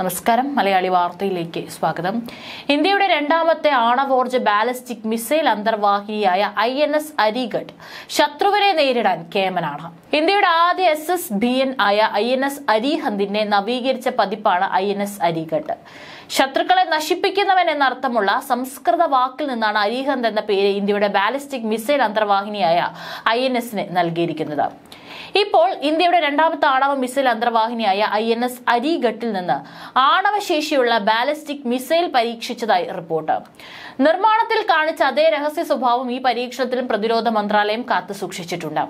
നമസ്കാരം. മലയാളി വാർത്തയിലേക്ക് സ്വാഗതം. ഇന്ത്യയുടെ രണ്ടാമത്തെ ആണവോർജ ബാലിസ്റ്റിക് മിസൈൽ അന്തർവാഹിനിയായ ഐ എൻ എസ് അരിഗഡ് ശത്രുവിനെ നേരിടാൻ കേമനാണ്. ഇന്ത്യയുടെ ആദ്യ എസ് എസ് ബി എൻ ആയ ഐ എൻ എസ് അരിഹന്തിന്റെ നവീകരിച്ച പതിപ്പാണ് ഐ എൻ എസ് അരിഗഡ്. ശത്രുക്കളെ നശിപ്പിക്കുന്നവൻ എന്നർത്ഥമുള്ള സംസ്കൃത വാക്കിൽ നിന്നാണ് അരിഹന്ത് എന്ന പേര് ഇന്ത്യയുടെ ബാലിസ്റ്റിക് മിസൈൽ അന്തർവാഹിനിയായ ഐ എൻ എസിന് നൽകിയിരിക്കുന്നത്. ഇപ്പോൾ ഇന്ത്യയുടെ രണ്ടാമത്തെ ആണവ മിസൈൽ അന്തർവാഹിനിയായ ഐ എൻ എസ് അരിഘട്ടിൽ നിന്ന് ആണവശേഷിയുള്ള ബാലിസ്റ്റിക് മിസൈൽ പരീക്ഷിച്ചതായി റിപ്പോർട്ട്. നിർമ്മാണത്തിൽ കാണിച്ച അതേ രഹസ്യ സ്വഭാവം ഈ പരീക്ഷണത്തിലും പ്രതിരോധ മന്ത്രാലയം കാത്തു സൂക്ഷിച്ചിട്ടുണ്ട്.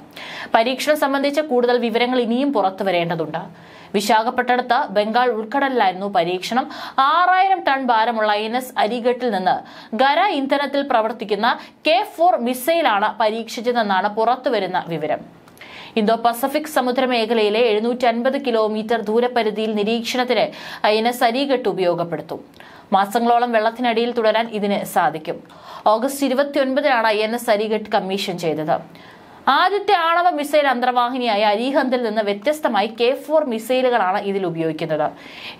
പരീക്ഷണം സംബന്ധിച്ച കൂടുതൽ വിവരങ്ങൾ ഇനിയും പുറത്തു വരേണ്ടതുണ്ട്. വിശാഖപട്ടണത്ത് ബംഗാൾ ഉൾക്കടലിലായിരുന്നു പരീക്ഷണം. ആറായിരം ടൺ ഭാരമുള്ള ഐ എൻ എസ് അരിഘട്ടിൽ നിന്ന് ഖര ഇന്ധനത്തിൽ പ്രവർത്തിക്കുന്ന കെ ഫോർ മിസൈലാണ് പരീക്ഷിച്ചതെന്നാണ് പുറത്തുവരുന്ന വിവരം. ഇന്തോ പസഫിക് സമുദ്ര മേഖലയിലെ എഴുന്നൂറ്റി അൻപത് കിലോമീറ്റർ ദൂരപരിധിയിൽ നിരീക്ഷണത്തിന് എസ് അരിഘട്ട് ഉപയോഗപ്പെടുത്തും. മാസങ്ങളോളം വെള്ളത്തിനടിയിൽ തുടരാൻ ഇതിന് സാധിക്കും. August ഇരുപത്തിയൊൻപതിനാണ് I N S Arighat commission ചെയ്തത്. ആദ്യത്തെ ആണവ മിസൈൽ അന്തർവാഹിനിയായ അരിഹന്തിൽ നിന്ന് വ്യത്യസ്തമായി കെ ഫോർ മിസൈലുകളാണ് ഇതിൽ ഉപയോഗിക്കുന്നത്.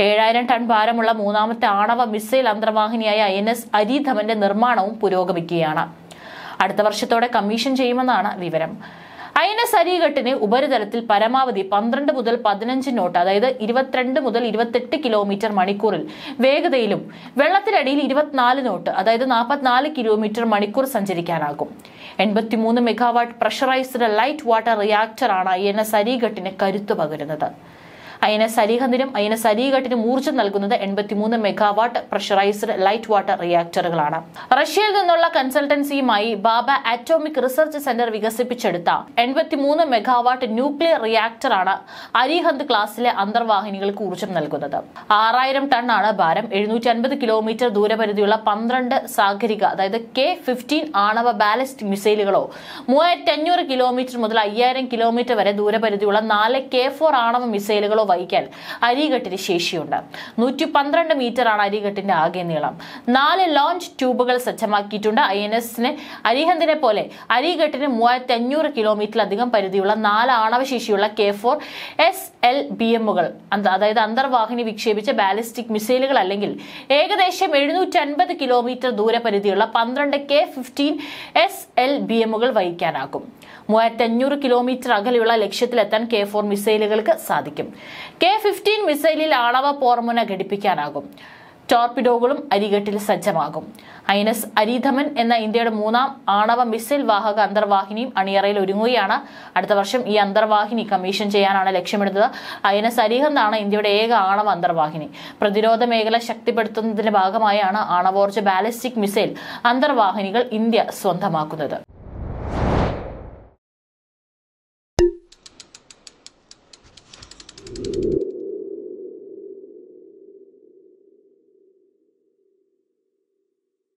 ഏഴായിരം ടൺ ഭാരമുള്ള മൂന്നാമത്തെ ആണവ മിസൈൽ അന്തർവാഹിനിയായ ഐ എൻ എസ് അരിധമന്റെ നിർമ്മാണവും പുരോഗമിക്കുകയാണ്. അടുത്ത വർഷത്തോടെ കമ്മീഷൻ ചെയ്യുമെന്നാണ് വിവരം. എസ് അരിഘട്ടിന് ഉപരിതലത്തിൽ പരമാവധി പന്ത്രണ്ട് മുതൽ പതിനഞ്ച് നോട്ട് അതായത് ഇരുപത്തിരണ്ട് മുതൽ ഇരുപത്തെട്ട് കിലോമീറ്റർ മണിക്കൂറിൽ വേഗതയിലും വെള്ളത്തിനടിയിൽ ഇരുപത്തിനാല് നോട്ട് അതായത് നാൽപ്പത്തിനാല് കിലോമീറ്റർ മണിക്കൂർ സഞ്ചരിക്കാനാകും. എൺപത്തിമൂന്ന് മെഗാവാട്ട് പ്രഷറൈസ്ഡ് ലൈറ്റ് വാട്ടർ റിയാക്ടറാണ് എസ് അരിഘട്ടിന് കരുത്തു പകരുന്നത്. ഐ എൻ എസ് അരിഹന്തിനും ഐ എൻ എസ് അരിഘട്ടിനും ഊർജം നൽകുന്നത് എൺപത്തിമൂന്ന് മെഗാവാട്ട് പ്രഷറൈസ്ഡ് ലൈറ്റ് വാട്ടർ റിയാക്ടറുകളാണ് റഷ്യയിൽ നിന്നുള്ള കൺസൾട്ടൻസിയുമായി ബാബ അറ്റോമിക് റിസർച്ച് സെന്റർ വികസിപ്പിച്ചെടുത്ത എൺപത്തിമൂന്ന് മെഗാവാട്ട് ന്യൂക്ലിയർ റിയാക്ടറാണ് അരിഹന്ത് ക്ലാസ്സിലെ അന്തർവാഹിനികൾക്ക് ഊർജം നൽകുന്നത്. ആറായിരം ടൺ ആണ് ഭാരം. എഴുന്നൂറ്റി അൻപത് കിലോമീറ്റർ ദൂരപരിധിയുള്ള പന്ത്രണ്ട് സാഗരിക അതായത് കെ ഫിഫ്റ്റീൻ ആണവ ബാലിസ്റ്റ് മിസൈലുകളോ മൂവായിരത്തി അഞ്ഞൂറ് കിലോമീറ്റർ മുതൽ അയ്യായിരം കിലോമീറ്റർ വരെ ദൂരപരിധിയുള്ള നാല് കെ ഫോർ ആണവ മിസൈലുകളോ വഹിക്കാൻ അരികെട്ടിന് ശേഷിയുണ്ട്. നൂറ്റി പന്ത്രണ്ട് മീറ്ററാണ് അരികെട്ടിന്റെ ആകെ നീളം. നാല് ലോഞ്ച് ട്യൂബുകൾ സജ്ജമാക്കിയിട്ടുണ്ട്. ഐ എൻ എസിന് അരിഹന്തിനെ പോലെ അരികെട്ടിന് മൂവായിരത്തി അഞ്ഞൂറ് കിലോമീറ്ററിലധികം പരിധിയുള്ള നാല് ആണവശേഷിയുള്ള K four S L B എമ്മുകൾ. അതായത് അന്തർവാഹിനി വിക്ഷേപിച്ച ബാലിസ്റ്റിക് മിസൈലുകൾ അല്ലെങ്കിൽ ഏകദേശം എഴുന്നൂറ്റി അൻപത് കിലോമീറ്റർ ദൂരപരിധിയുള്ള പന്ത്രണ്ട് K fifteen S L B എമ്മുകൾ വഹിക്കാനാകും. മൂവായിരത്തി അഞ്ഞൂറ് കിലോമീറ്റർ അകലെയുള്ള ലക്ഷ്യത്തിലെത്താൻ കെ ഫോർ മിസൈലുകൾക്ക് സാധിക്കും. കെ ഫിഫ്റ്റീൻ മിസൈലിൽ ആണവ പോർമുന ഘടിപ്പിക്കാനാകും. ടോർപിഡോകളും അരികെട്ടിൽ സജ്ജമാകും. ഐനസ് അരിധമൻ എന്ന ഇന്ത്യയുടെ മൂന്നാം ആണവ മിസൈൽ വാഹക അന്തർവാഹിനിയും അണിയറയിൽ ഒരുങ്ങുകയാണ്. അടുത്ത വർഷം ഈ അന്തർവാഹിനി കമ്മീഷൻ ചെയ്യാനാണ് ലക്ഷ്യമിടുന്നത്. ഐനസ് അരിഹന്താണ് ഇന്ത്യയുടെ ഏക ആണവ അന്തർവാഹിനി. പ്രതിരോധ മേഖല ശക്തിപ്പെടുത്തുന്നതിന്റെ ഭാഗമായാണ് ആണവോർജ ബാലിസ്റ്റിക് മിസൈൽ അന്തർവാഹിനികൾ ഇന്ത്യ സ്വന്തമാക്കുന്നത്.